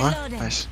What? Nice.